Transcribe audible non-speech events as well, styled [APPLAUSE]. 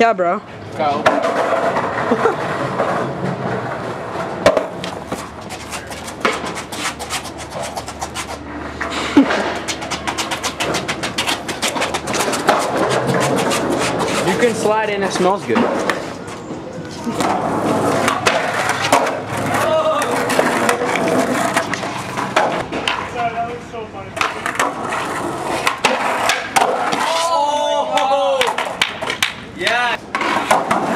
Yeah, bro. Go. [LAUGHS] you can slide in, it smells good. Oh, that was so funny. Yeah.